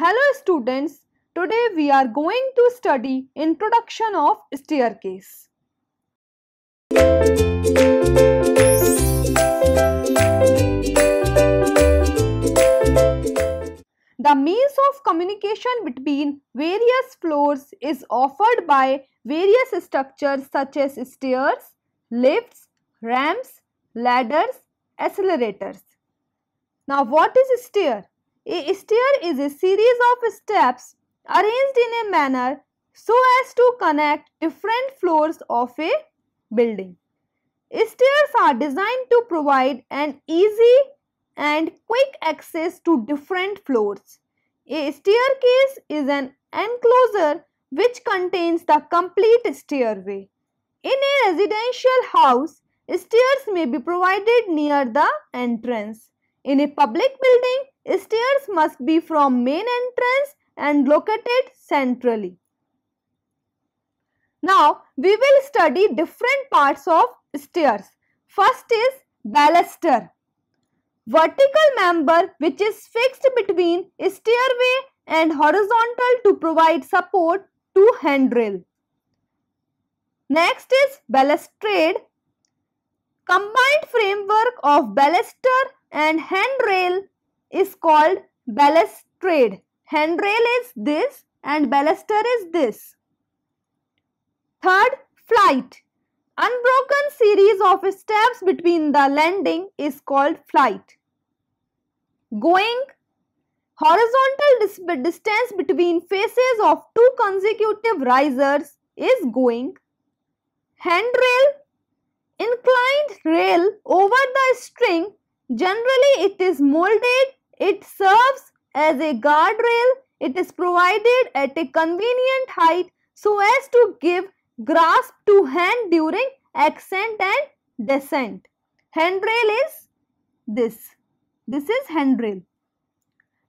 Hello students, today we are going to study introduction of staircase. The means of communication between various floors is offered by various structures such as stairs, lifts, ramps, ladders, escalators. Now what is stair? A stair is a series of steps arranged in a manner so as to connect different floors of a building. Stairs are designed to provide an easy and quick access to different floors. A staircase is an enclosure which contains the complete stairway. In a residential house, stairs may be provided near the entrance. In a public building, stairs must be from main entrance and located centrally. Now, we will study different parts of stairs. First is baluster vertical member which is fixed between stairway and horizontal to provide support to handrail. Next is balustrade. Combined framework of baluster and handrail is called balustrade. Handrail is this and baluster is this. Third, flight. Unbroken series of steps between the landing is called flight. Going horizontal distance between faces of two consecutive risers is going. Handrail inclined rail over the string generally it is molded it serves as a guardrail it is provided at a convenient height so as to give grasp to hand during ascent and descent. Handrail is this. This is handrail.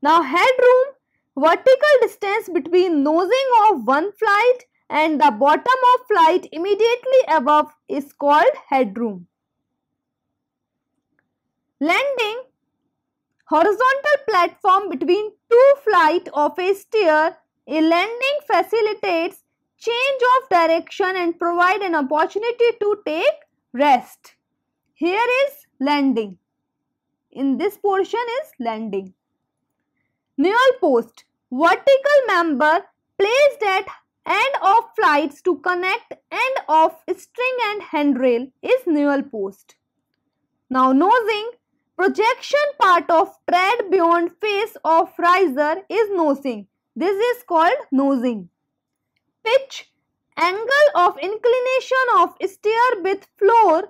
Now headroom, vertical distance between nosing of one flight and the bottom of flight immediately above is called headroom. Landing, horizontal platform between two flight of a stair, a landing facilitates change of direction and provide an opportunity to take rest. Here is landing in this portion is landing. Newel post, vertical member placed at end of flights to connect end of string and handrail is newel post. Now nosing, projection part of tread beyond face of riser is nosing. This is called nosing. Pitch, angle of inclination of stair with floor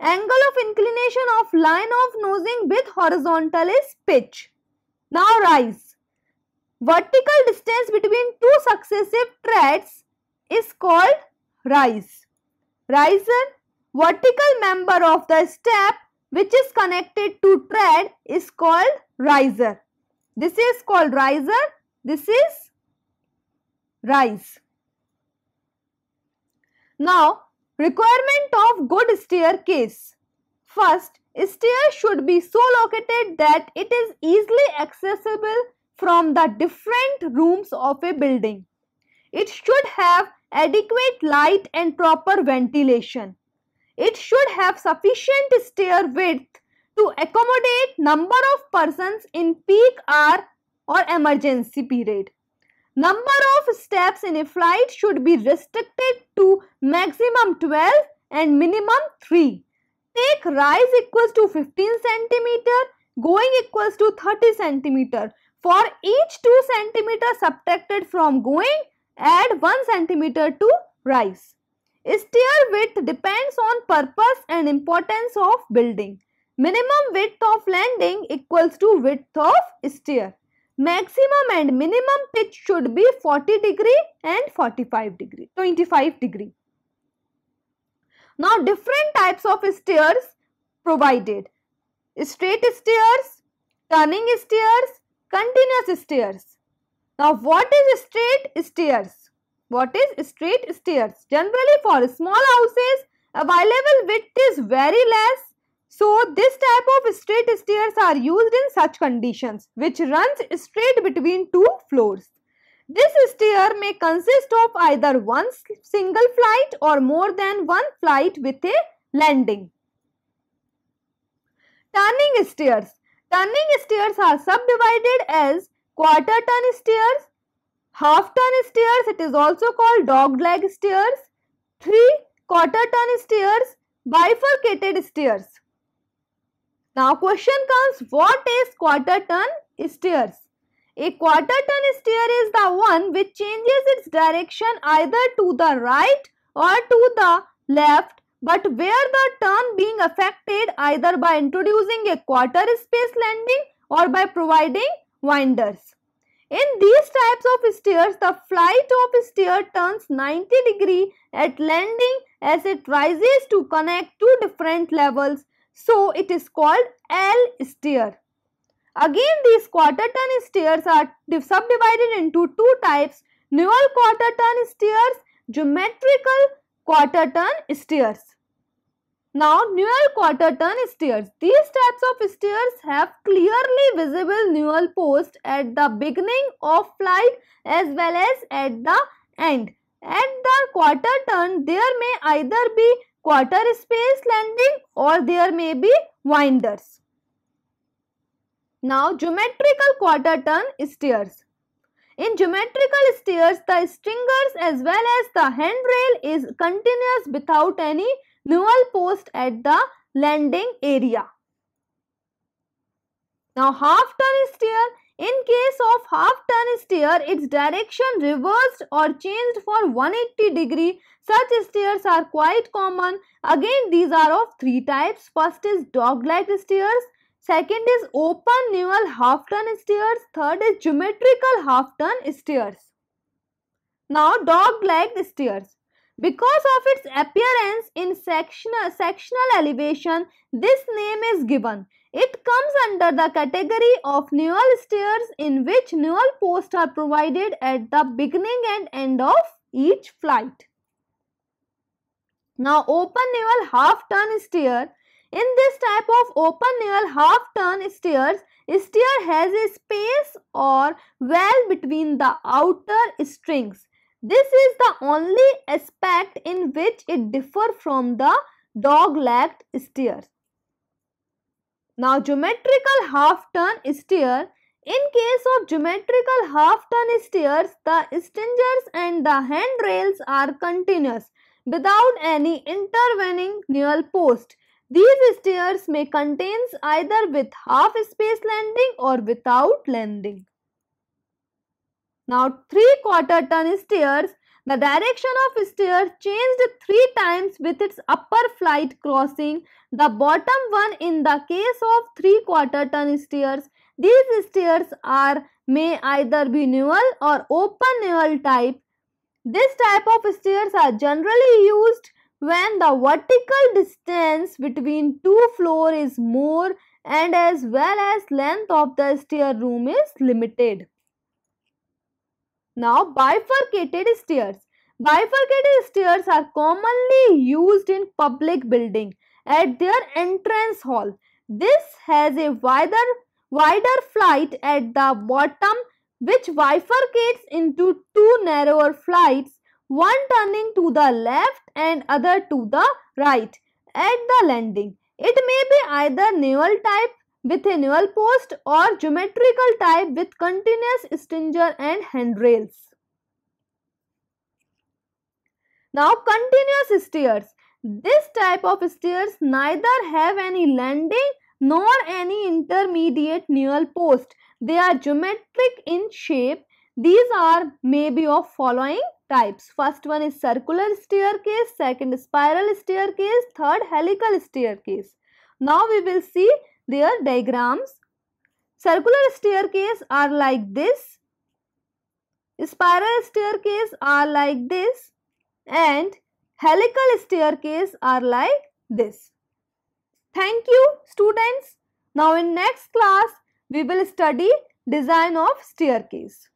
Angle of inclination of line of nosing with horizontal is pitch. Now rise. Vertical distance between two successive treads is called rise. Riser, vertical member of the step which is connected to tread is called riser. This is called riser. This is rise. Now, Requirement of good staircase. First, stair should be so located that it is easily accessible from the different rooms of a building. It should have adequate light and proper ventilation. It should have sufficient stair width to accommodate number of persons in peak hour or emergency period. Number of steps in a flight should be restricted to maximum 12 and minimum 3. Take rise equals to 15 centimeter, going equals to 30 centimeter. For each 2 centimeter subtracted from going, add 1 centimeter to rise. Stair width depends on purpose and importance of building. Minimum width of landing equals to width of stair. Maximum and minimum pitch should be 40 degree and 45 degree, 25 degree. Now different types of stairs provided. Straight stairs, turning stairs, continuous stairs. Now what is straight stairs? What is straight stairs? Generally for small houses, available width is very less so this type of straight stairs are used in such conditions which runs straight between two floors. This stair may consist of either one single flight or more than one flight with a landing. Turning stairs. Turning stairs are subdivided as quarter turn stairs, half turn stairs, it is also called dog leg stairs, three quarter turn stairs, bifurcated stairs. Now question comes what is quarter turn stairs? A quarter turn stair is the one which changes its direction either to the right or to the left but where the turn being affected either by introducing a quarter space landing or by providing winders. In these types of stairs, the flight of stair turns 90 degree at landing as it rises to connect two different levels. So, it is called L stair. Again, these quarter turn stairs are subdivided into two types, newel quarter turn stairs, geometrical quarter turn stairs. Now, newel quarter turn stairs. These types of stairs have clearly visible newel post at the beginning of flight as well as at the end. At the quarter turn, there may either be quarter space landing or there may be winders. Now geometrical quarter turn stairs. In geometrical stairs, the stringers as well as the handrail is continuous without any newel post at the landing area. Now half turn steer. In case of half turn steer, its direction reversed or changed for 180 degree. Such steers are quite common. Again, these are of three types. First is dog-leg steers. Second is open newel half turn steers. Third is geometrical half turn steers. Now dog legged stairs. Because of its appearance in sectional, sectional elevation, this name is given. It comes under the category of newel stairs in which newel posts are provided at the beginning and end of each flight. Now open newel half turn stair in this type of open newel half turn stairs, stair has a space or well between the outer strings. This is the only aspect in which it differs from the dog-legged stairs. Now geometrical half turn stair. In case of geometrical half turn stairs, the stringers and the handrails are continuous without any intervening newel post. These stairs may contain either with half space landing or without landing. Now, three quarter turn stairs. The direction of stair changed three times with its upper flight crossing the bottom one in the case of three quarter turn stairs. These stairs are may either be newel or open newel type. This type of stairs are generally used when the vertical distance between two floors is more and as well as length of the stair room is limited. Now bifurcated stairs. Bifurcated stairs are commonly used in public building at their entrance hall. This has a wider, wider flight at the bottom which bifurcates into two narrower flights one turning to the left and other to the right at the landing. It may be either newel type with a newel post or geometrical type with continuous stringer and handrails. Now continuous stairs. This type of stairs neither have any landing nor any intermediate newel post. They are geometric in shape. These are maybe of following types. First one is circular staircase, second spiral staircase, third helical staircase. Now we will see their diagrams. Circular staircase are like this, spiral staircase are like this and helical staircase are like this. Thank you students. Now in next class we will study design of staircase.